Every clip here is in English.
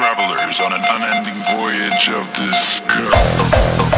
travelers on an unending voyage of discovery.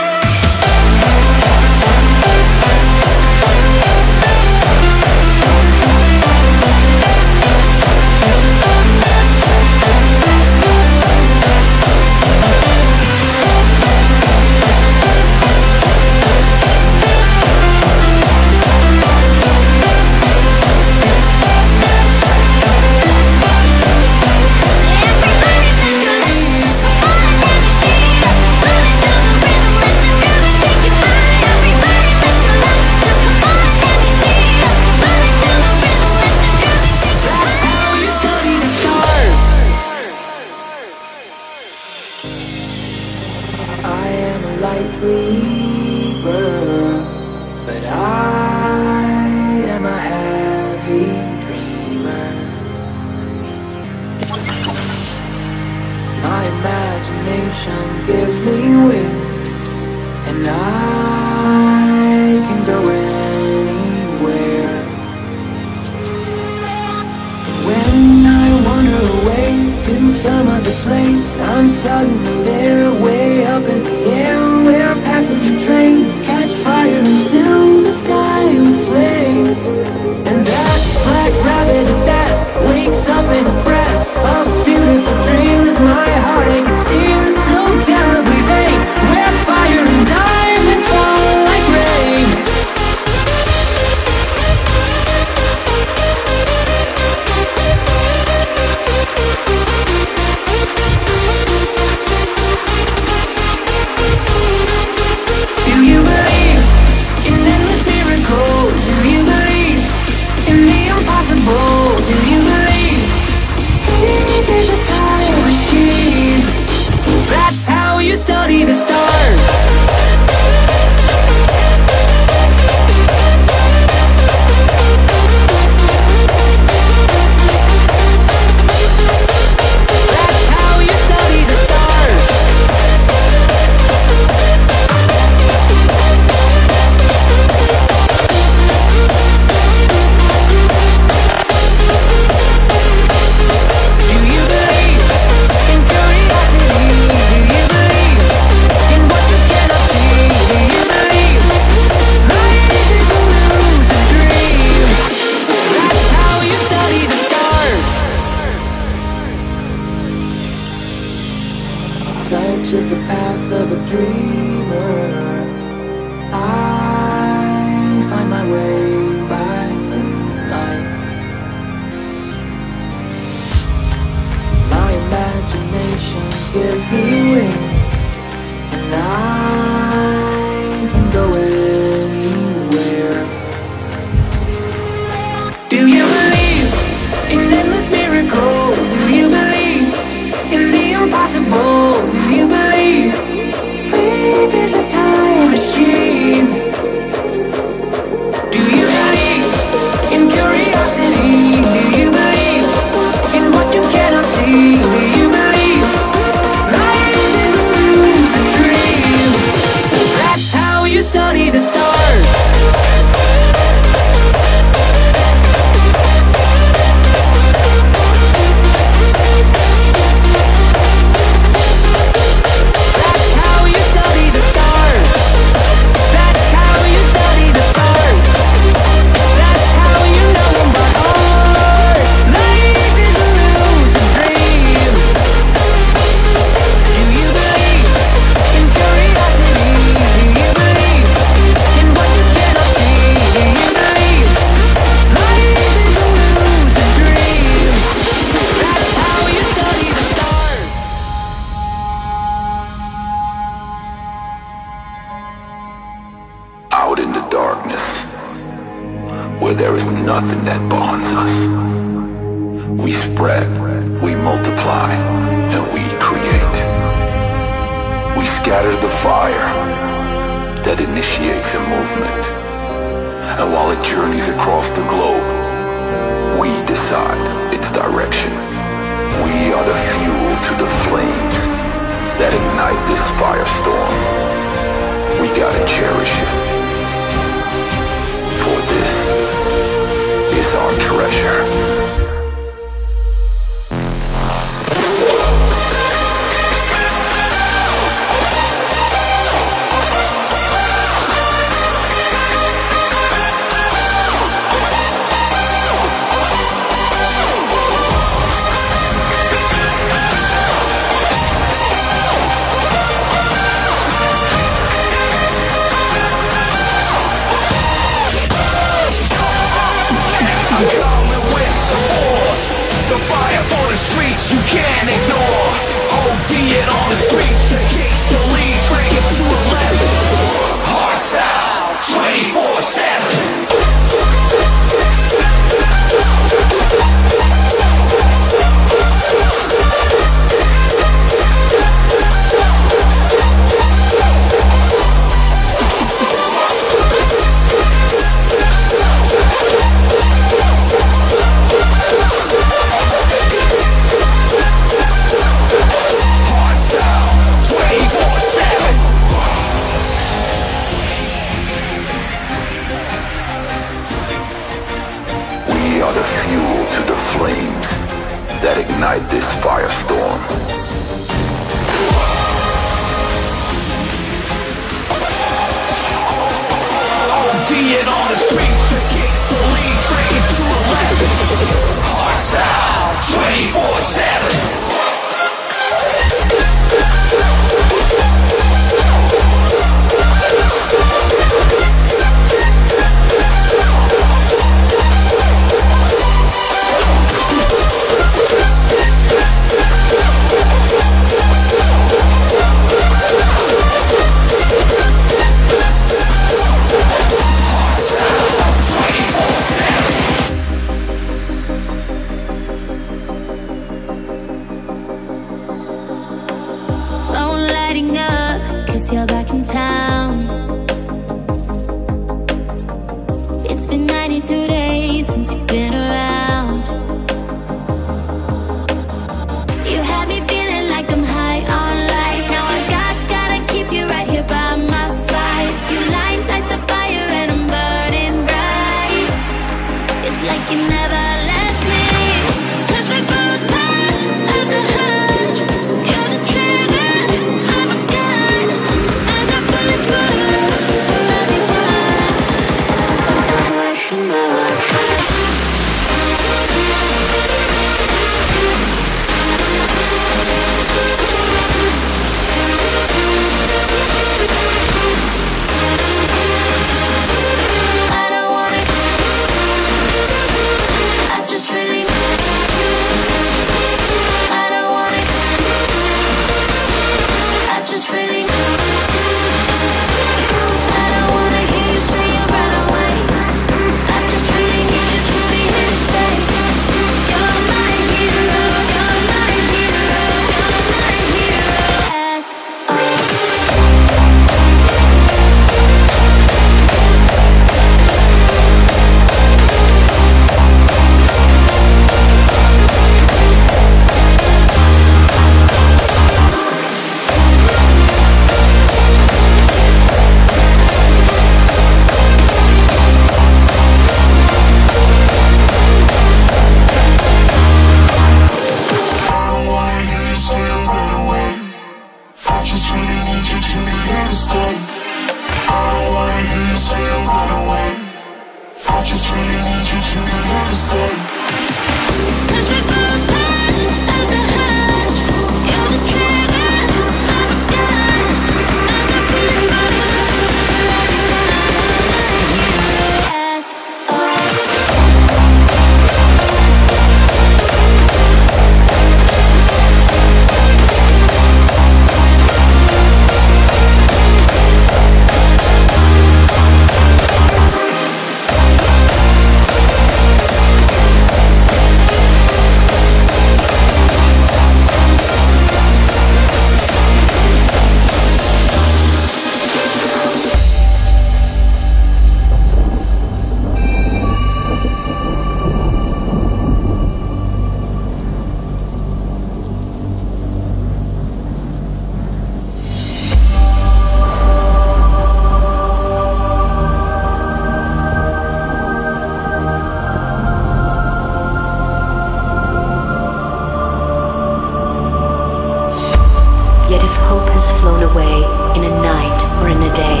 Day,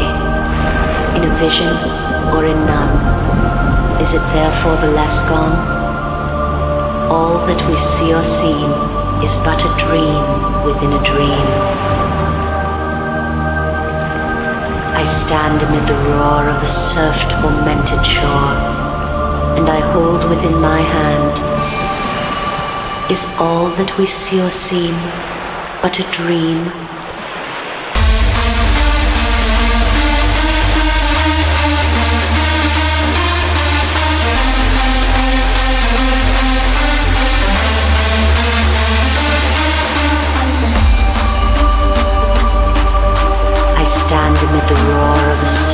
in a vision or in none, is it therefore the less gone? All that we see or seem is but a dream within a dream. I stand amid the roar of a surf-tormented shore, and I hold within my hand is all that we see or seem but a dream?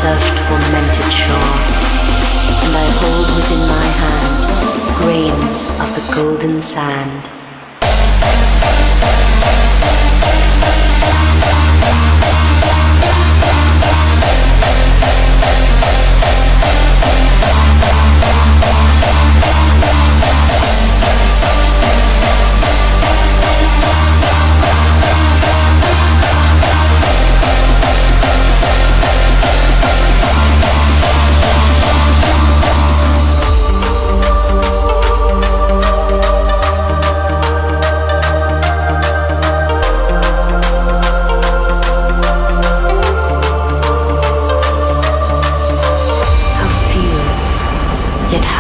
Surf-tormented shore, and I hold within my hand grains of the golden sand.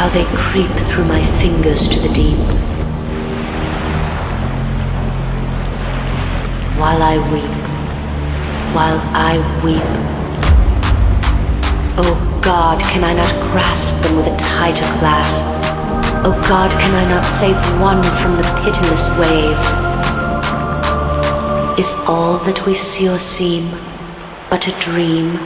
How they creep through my fingers to the deep. While I weep, while I weep. Oh God, can I not grasp them with a tighter clasp? Oh God, can I not save one from the pitiless wave? Is all that we see or seem but a dream?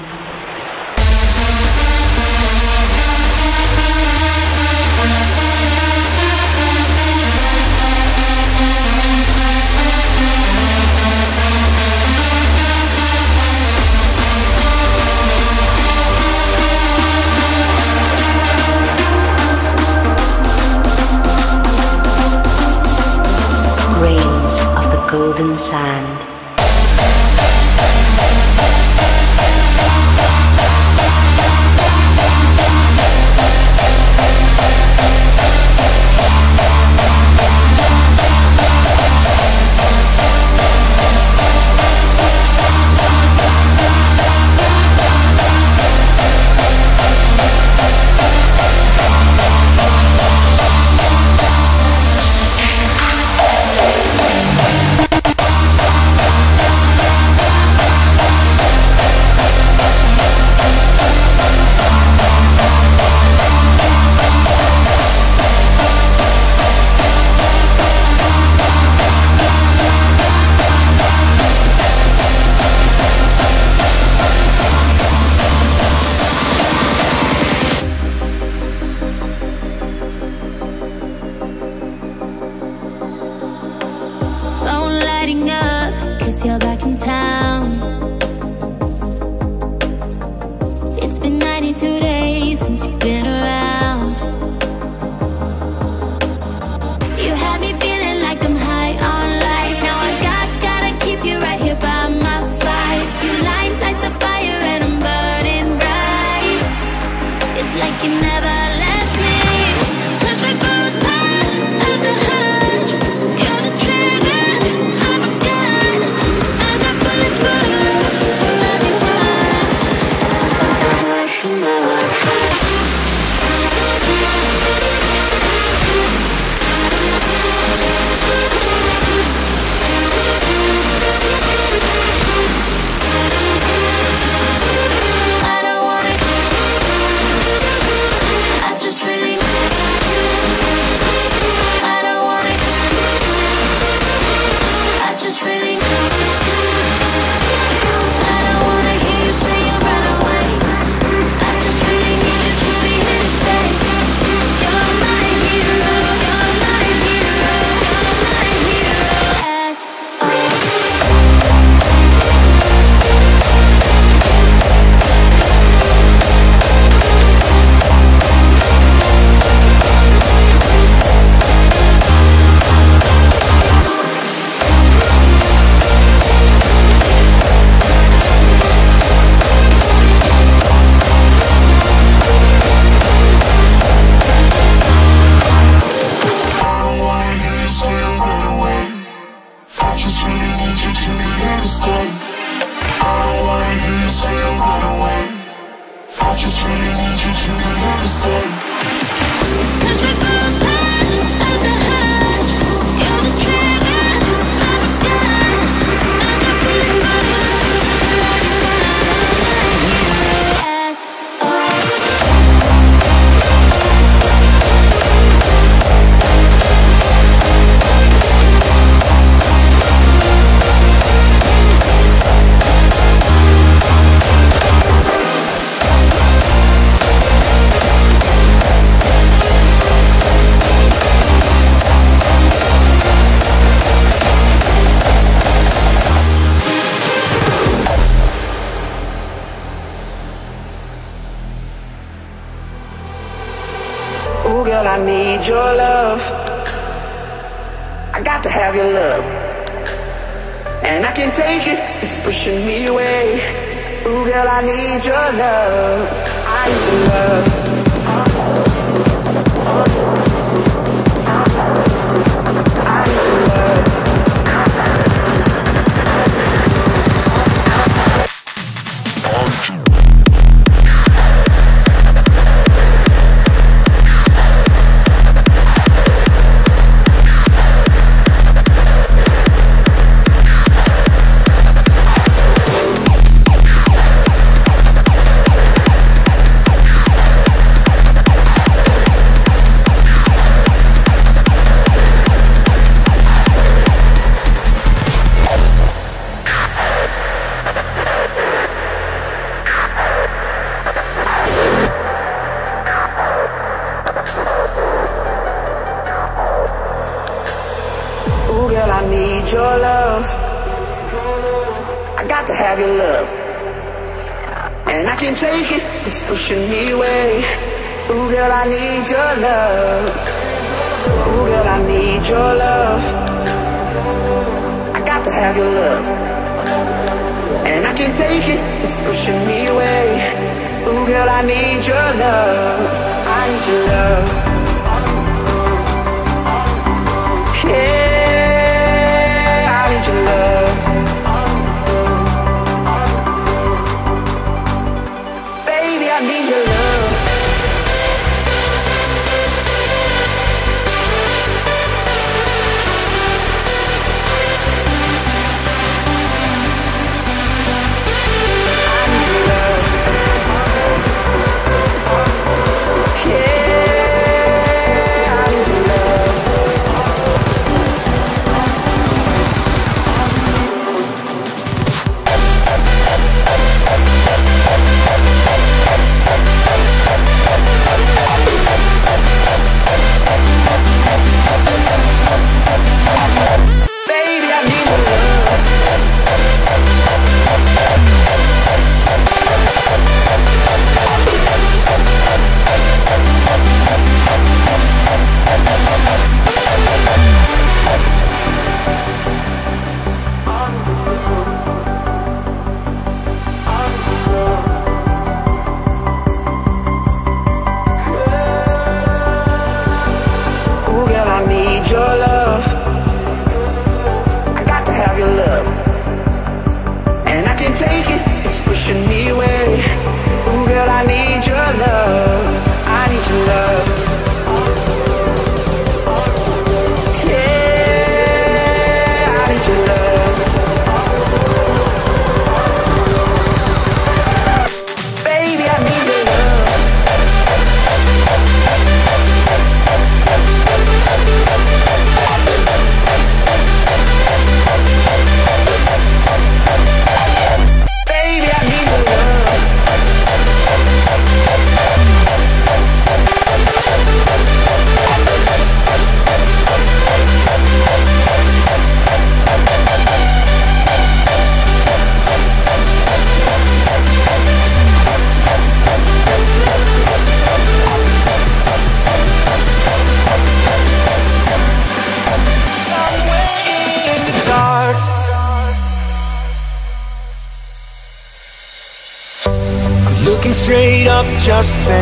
Just thinking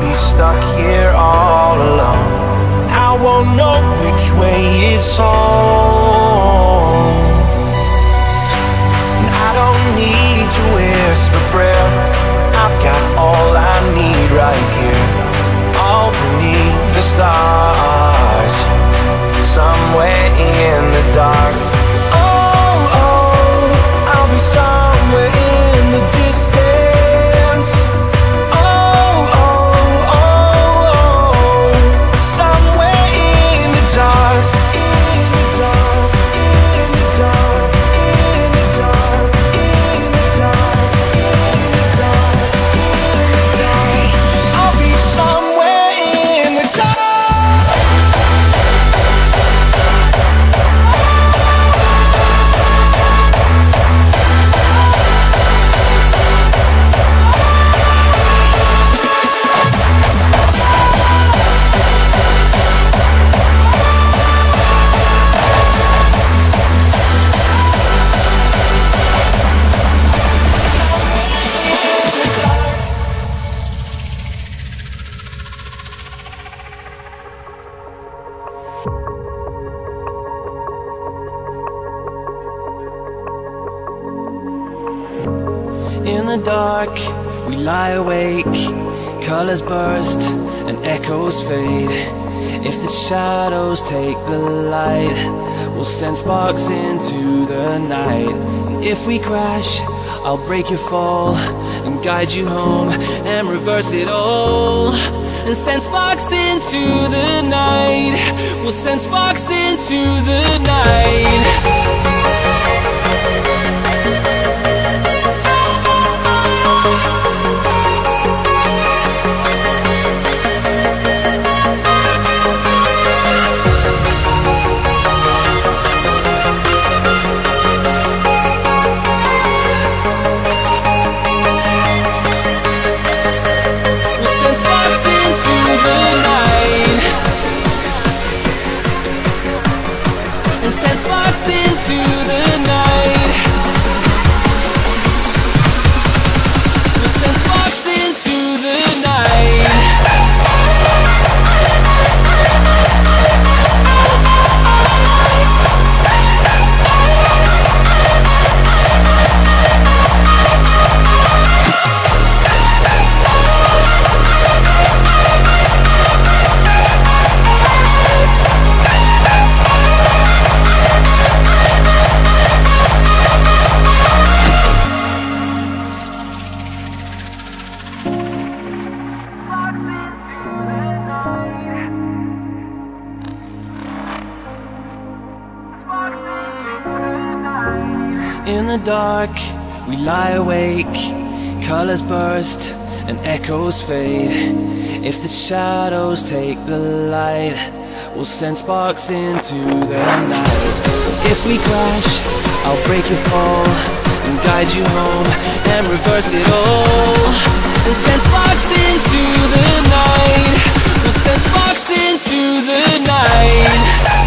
be stuck here all alone. I won't know which way is home. And I don't need to whisper prayer. I've got all I need right here, all beneath the stars, somewhere in the dark. Oh, oh, I'll be somewhere in the distance. Colors burst and echoes fade. If the shadows take the light, we'll send sparks into the night. If we crash, I'll break your fall and guide you home and reverse it all. And send sparks into the night. We'll send sparks into the night. And send sparks into the night dark, we lie awake. Colors burst and echoes fade. If the shadows take the light, we'll send sparks into the night. If we crash, I'll break your fall and guide you home and reverse it all. And send sparks into the night. We'll send sparks into the night.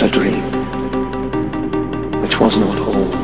Had a dream, which was not all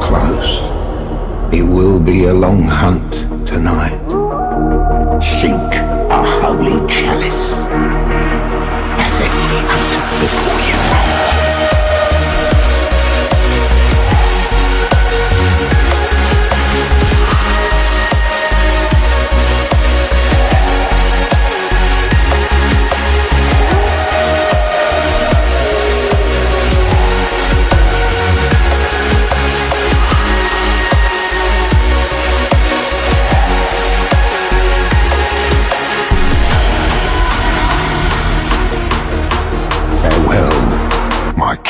Close. It will be a long hunt tonight. Seek a holy chalice, as every hunter before you.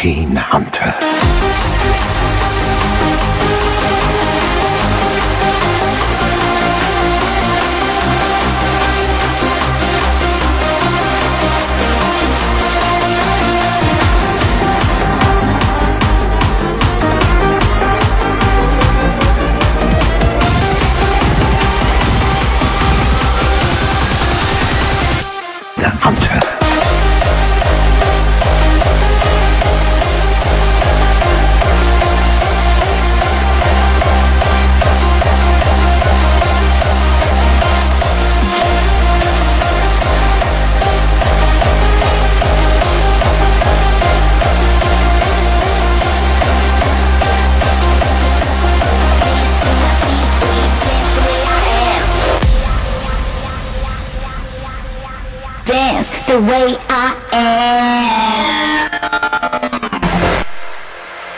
Farewell, my keen hunter. Dance the way I am.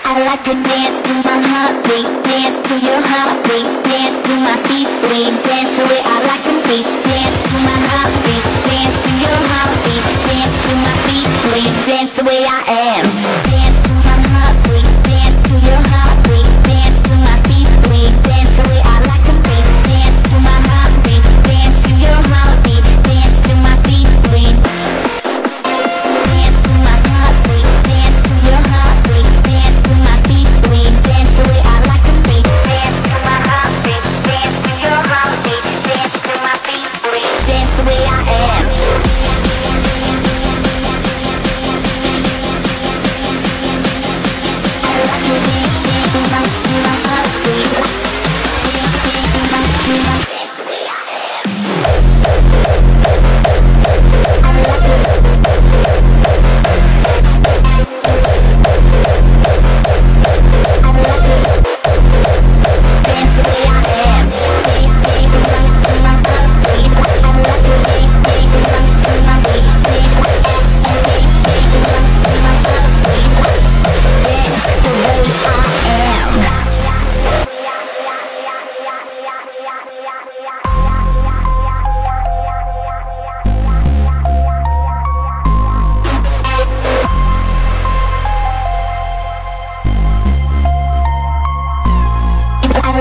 I like to dance to my heartbeat, dance to your heartbeat, dance to my feet bleed, dance the way I like to be, dance to my heartbeat, dance to your heartbeat, dance to my feet bleed, dance the way I am. Dance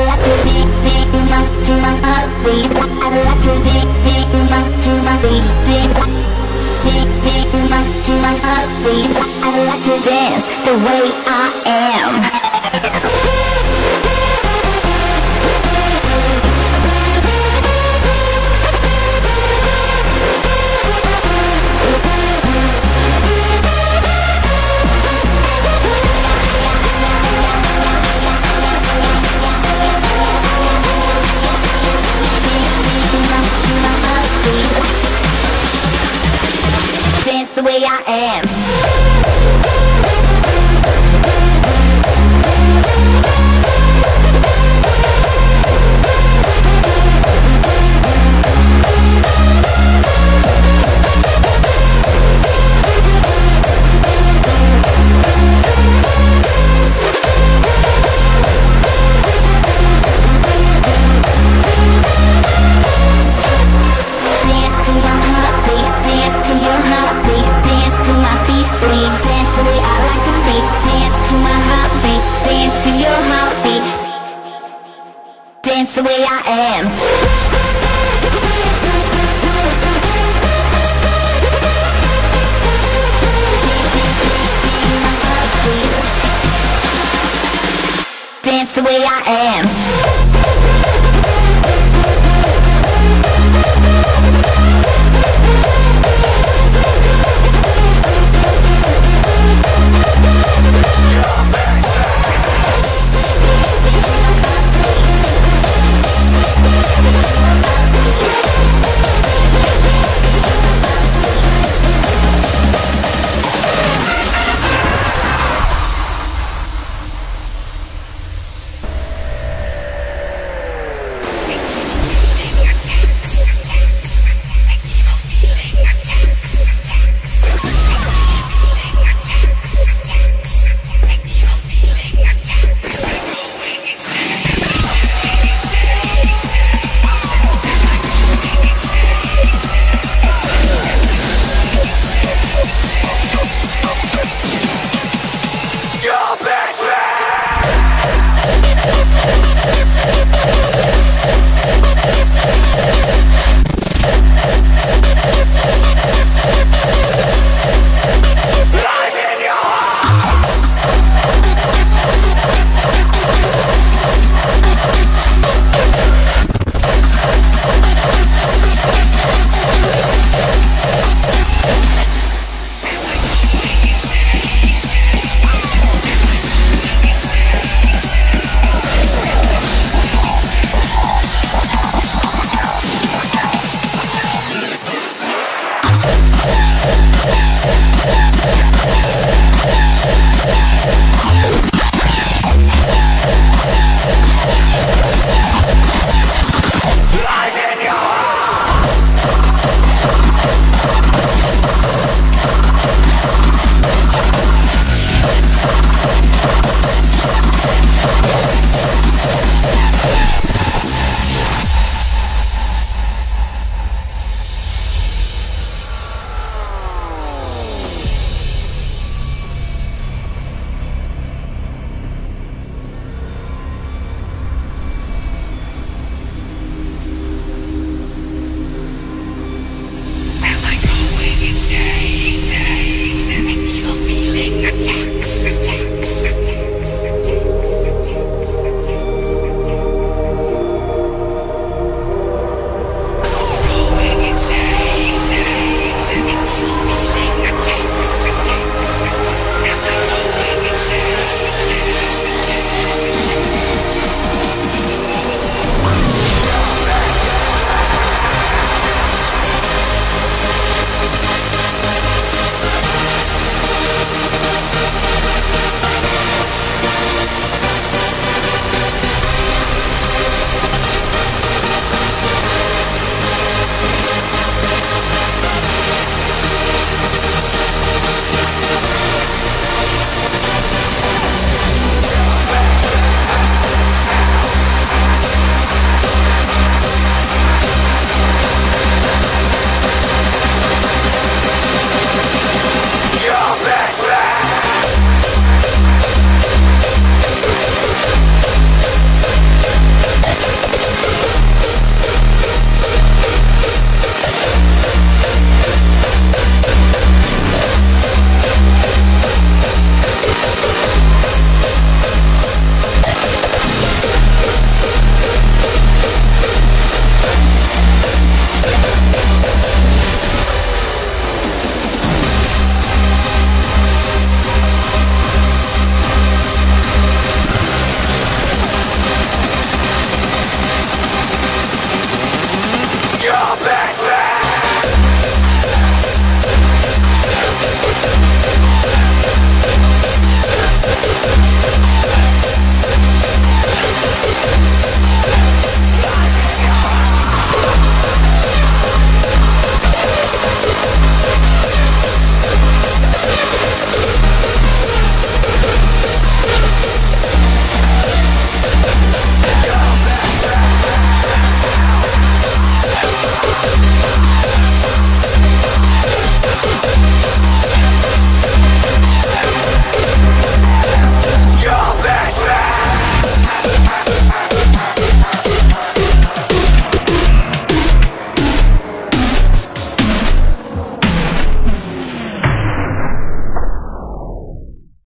like to to my, to my heartbeat. I like to to my, to my beat. Dance, dance my, to my heartbeat. I like to dance the way I am. way I am.